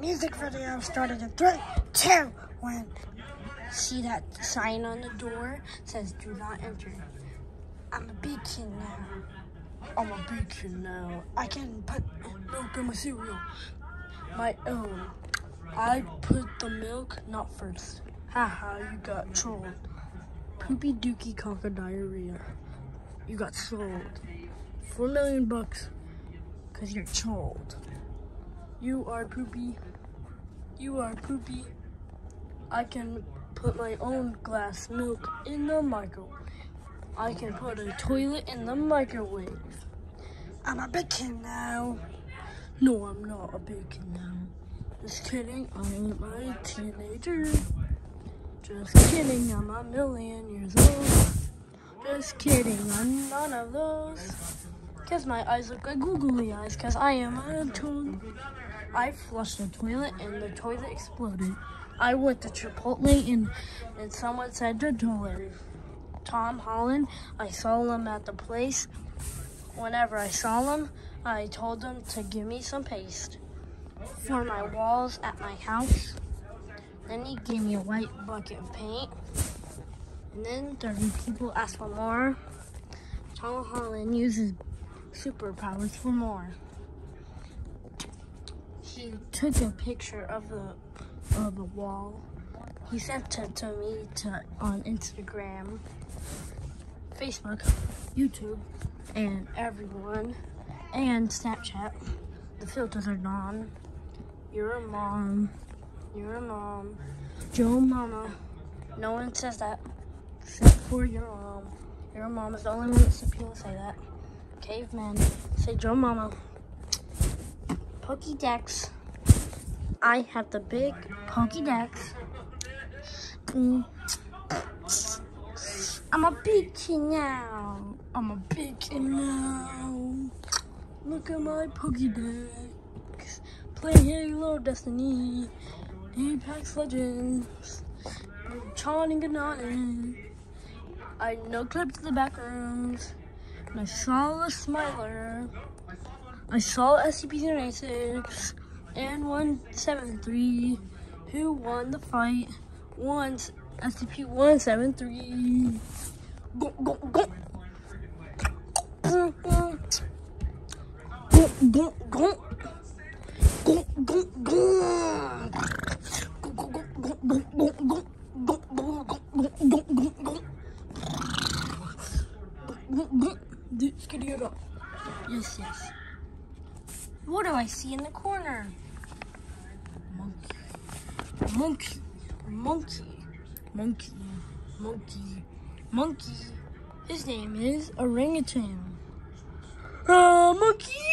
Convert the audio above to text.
Music video started in three, two, one. See that sign on the door? says do not enter. I'm a big kid now. I'm a big kid now. I can put milk in my cereal. My own. I put the milk not first. Haha, you got trolled. Poopy dookie conquer diarrhea. You got sold. Four million bucks. Cause you're trolled. You are poopy. You are poopy. I can put my own glass milk in the microwave. I can put a toilet in the microwave. I'm a big kid now. No, I'm not a big kid now. Just kidding, I'm a teenager. Just kidding, I'm a million years old. Just kidding, I'm none of those. Cause my eyes look like googly eyes, cause I am a toad. I flushed the toilet and the toilet exploded. I went to Chipotle and, and someone said the toilet. Tom Holland, I saw him at the place. Whenever I saw him, I told him to give me some paste for my walls at my house. Then he gave me a white bucket of paint. And then 30 people asked for more. Tom Holland uses superpowers for more he took a picture of the of the wall. He sent it to me to on Instagram, Facebook, YouTube, and everyone, and Snapchat. The filters are gone. You're a mom. You're a mom. Joe Mama. No one says that except for your mom. Your mom is the only one that people say that. Caveman. Say Joe Mama. Pokédex. I have the big Pokédex. Mm. I'm a big kid now. I'm a big kid now. Look at my Pokédex. Play Halo Destiny. Apex Legends. Charting and I know clips in the I saw a smiler. I saw SCP-096 and 173 who won the fight. One SCP-173. Go, go, go. Go, go, go. Go, go, go, go. Yes, yes. What do I see in the corner? Monkey. Monkey. Monkey. Monkey. Monkey. Monkey. His name is Orangutan. Uh, monkey!